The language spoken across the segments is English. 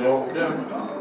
doing.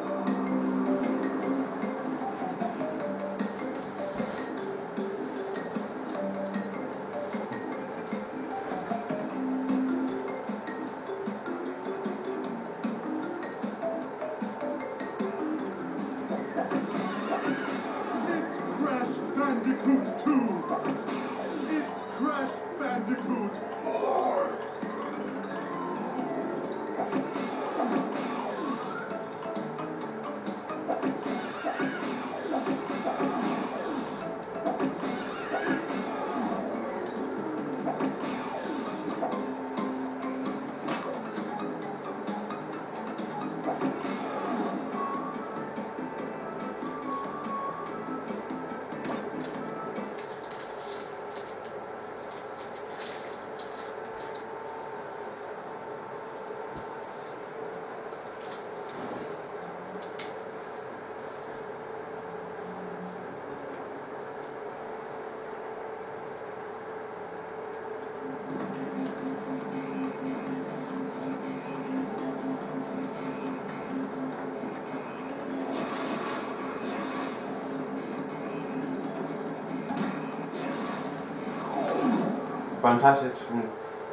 Fantastic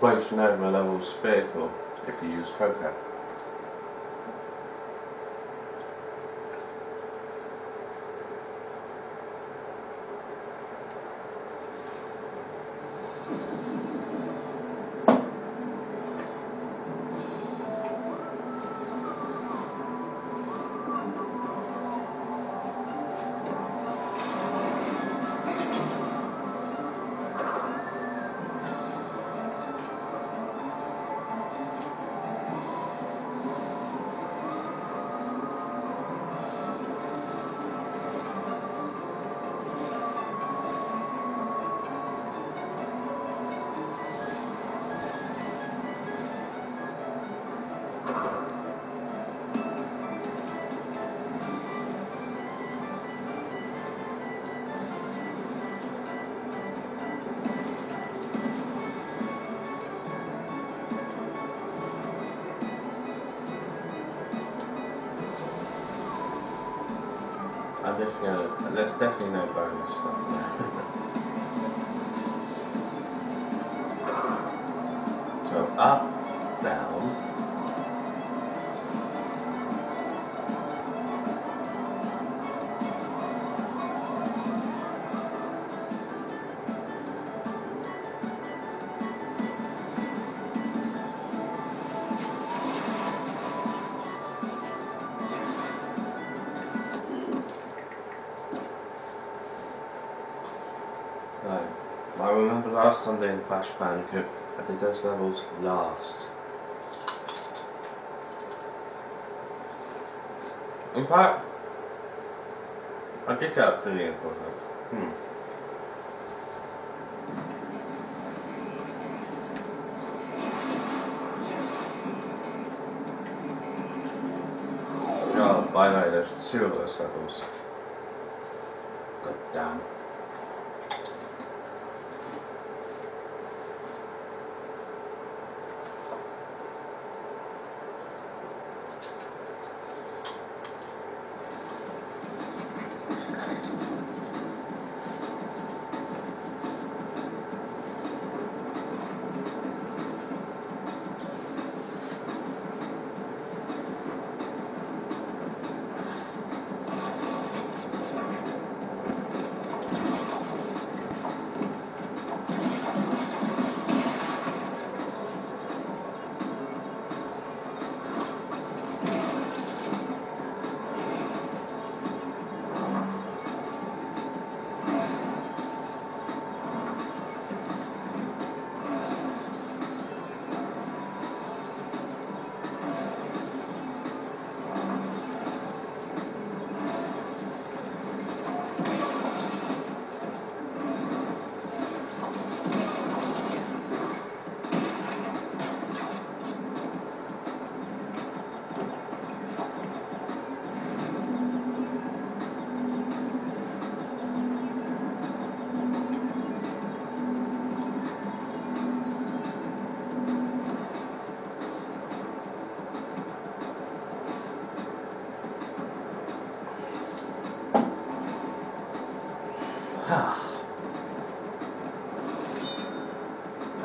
waste over levels vehicle if you use Coco. I'm definitely gonna, there's definitely no bonus stuff there. so up, Crash Bandicoot, I did those levels last. In fact, I did get a feeling for it. Hmm. Oh, by the way, there's two of those levels. God damn.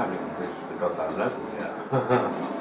coming, this because I'm not Yeah.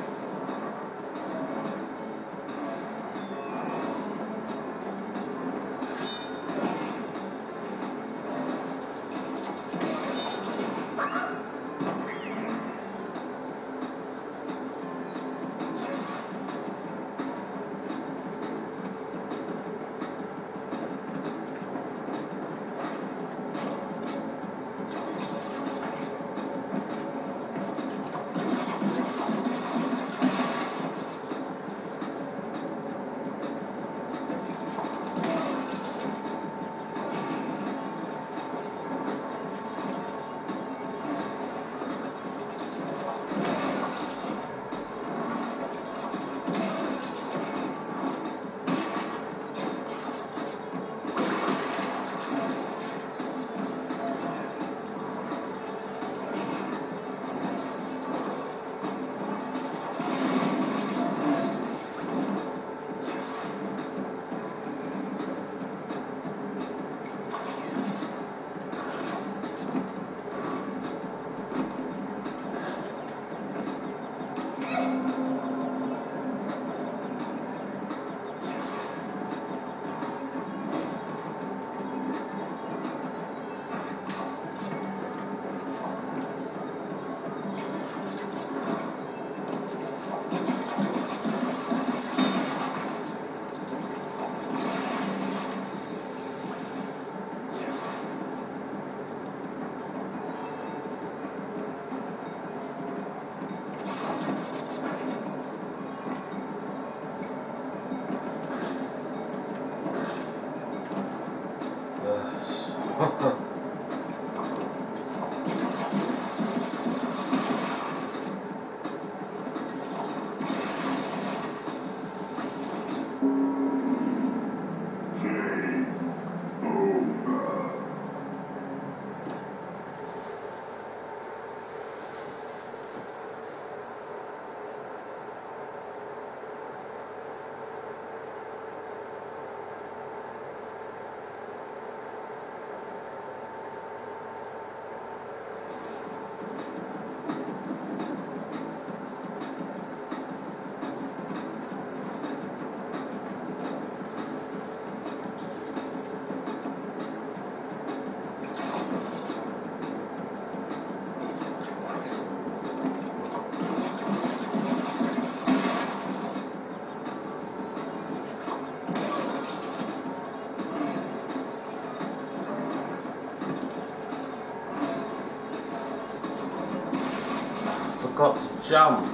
Oh,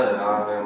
guess I did. I must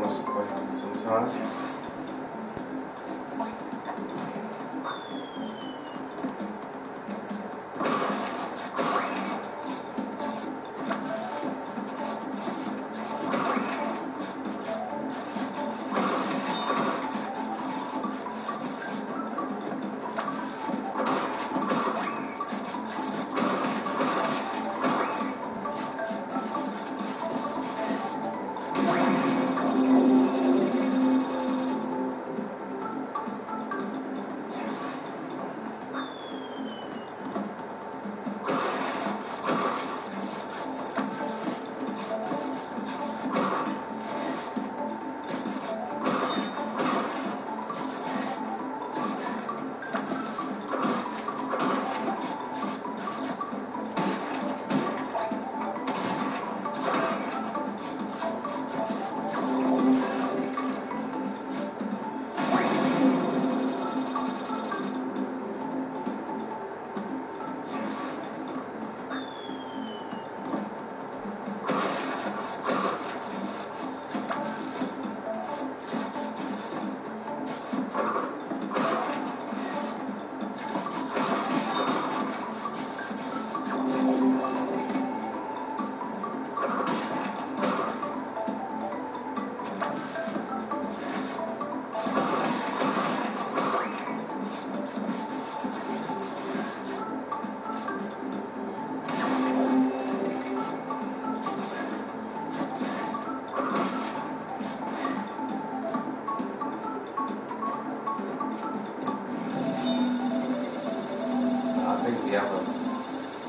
think the other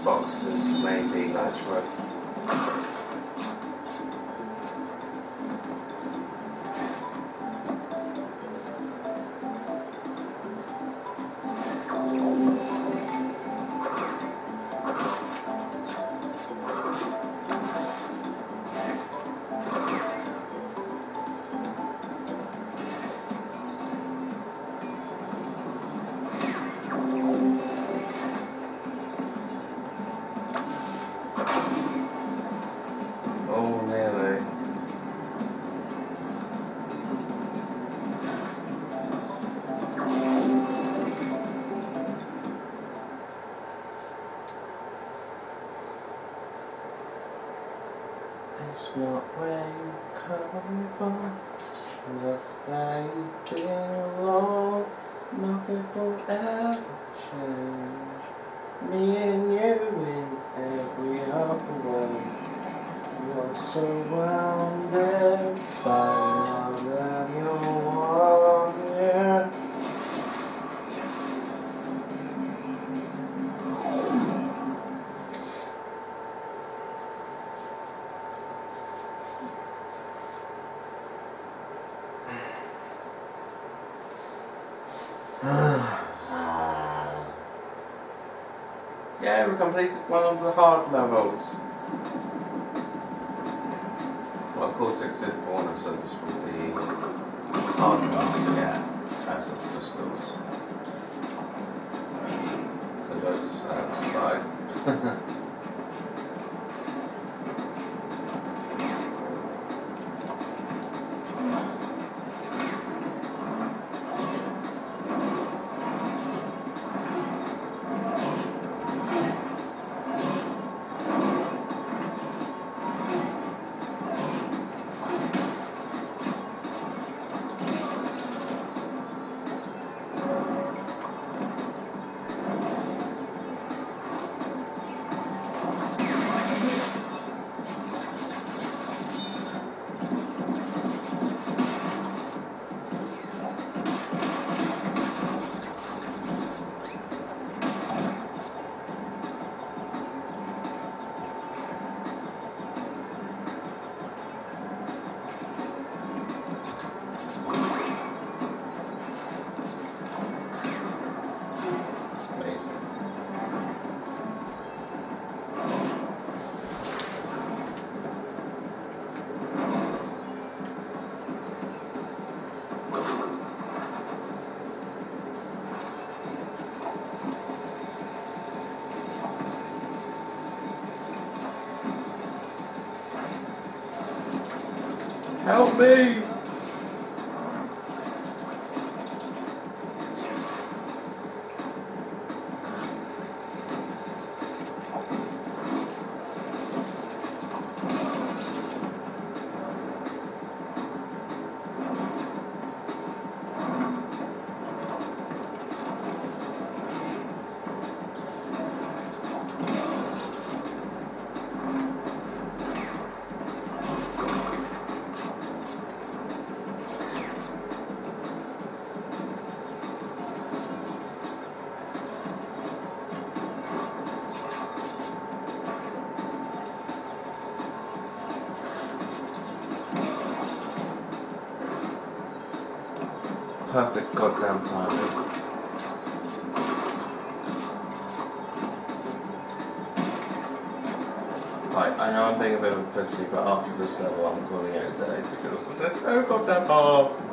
boxes may be. Oh, from, the in Lord, nothing will ever change. Me and you in every other way. You're surrounded by love completed one of the hard levels. Well, Cortex did warn us that this would be hard ones to get as of crystals. So go just outside. amém. Perfect goddamn timing. Right, I know I'm being a bit of a pussy, but after this level I'm calling it a day because this is so goddamn hard.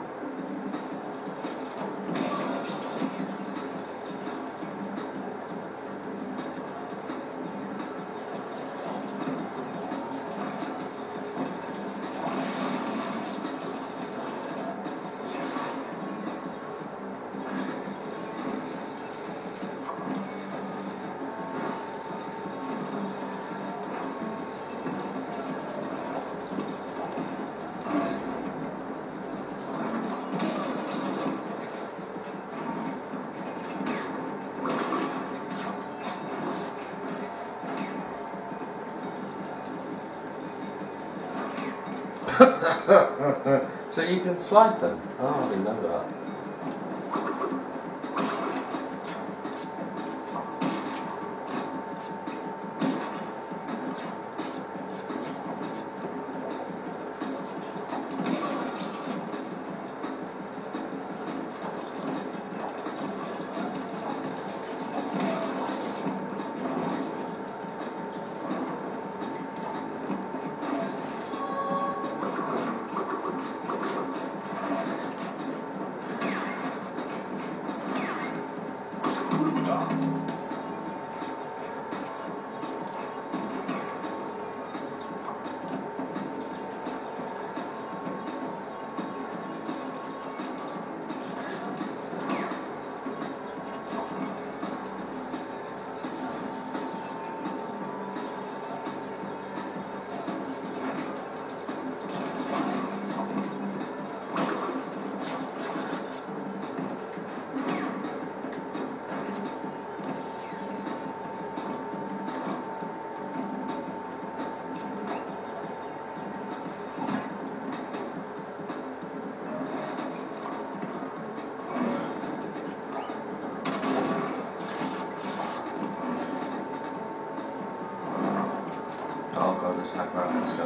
so you can slide them. Oh, I didn't know that.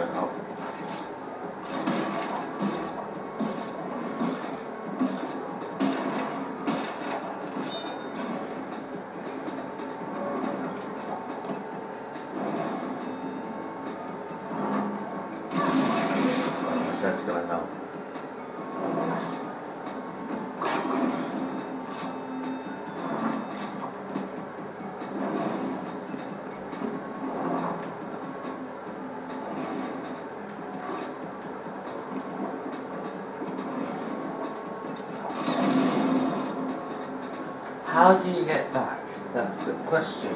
Is going How do you get back? That's the question.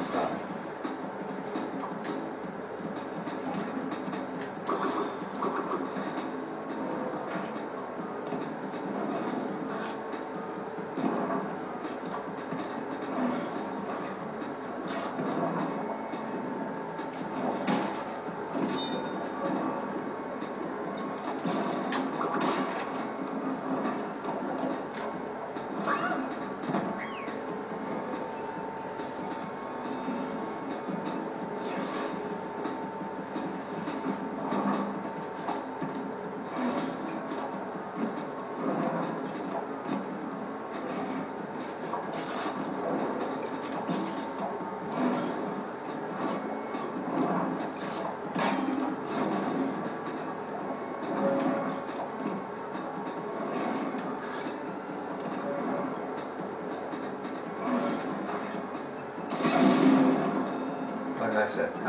Like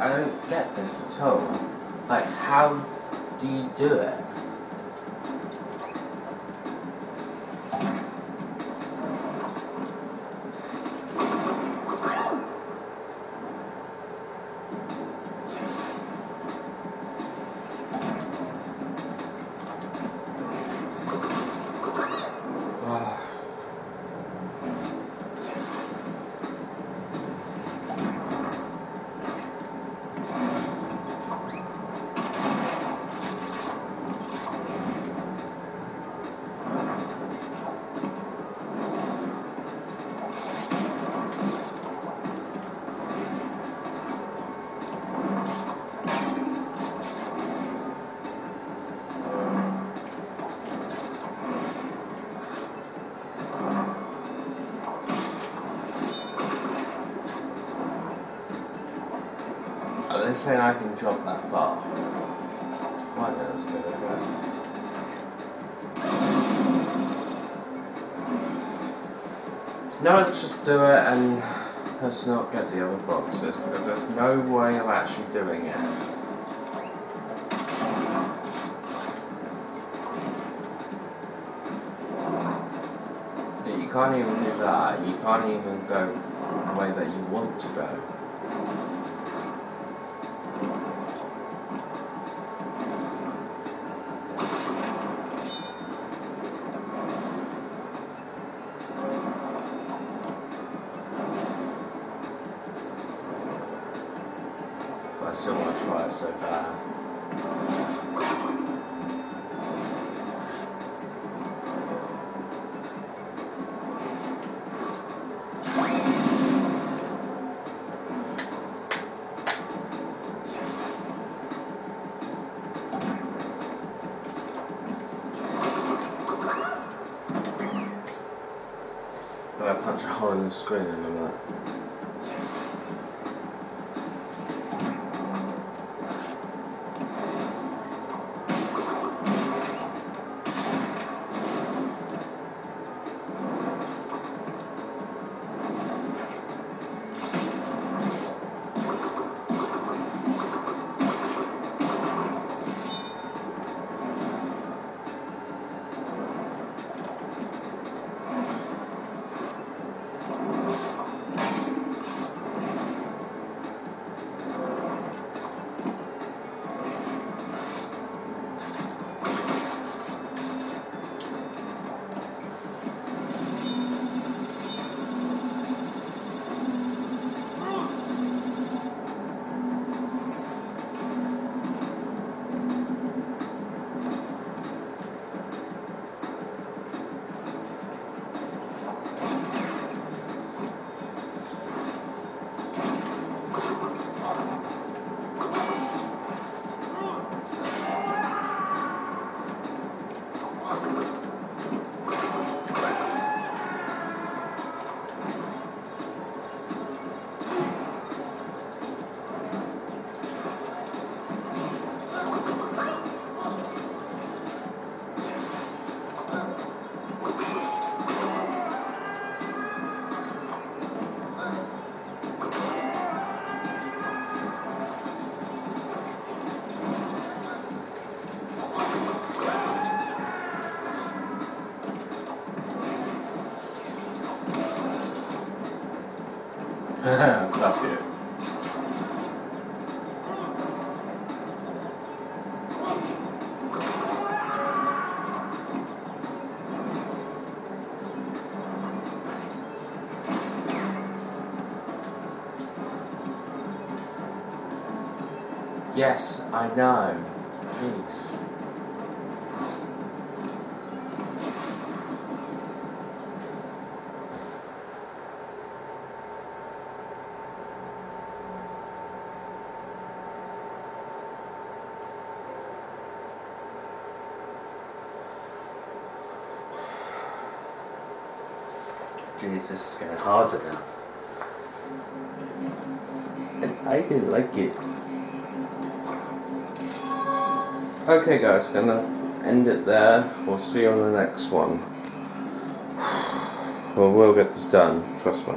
I don't get this at all. Like, how do you do it? Saying I can jump that far? No, let's just do it and let's not get the other boxes because there's no way of actually doing it. You can't even do that. You can't even go the way that you want to go. To try it so bad. But I punch a hole in the screen Yes, I know. Jeez. This is getting harder now. And I didn't like it. Okay guys, gonna end it there. We'll see you on the next one. Well, we'll get this done, trust me.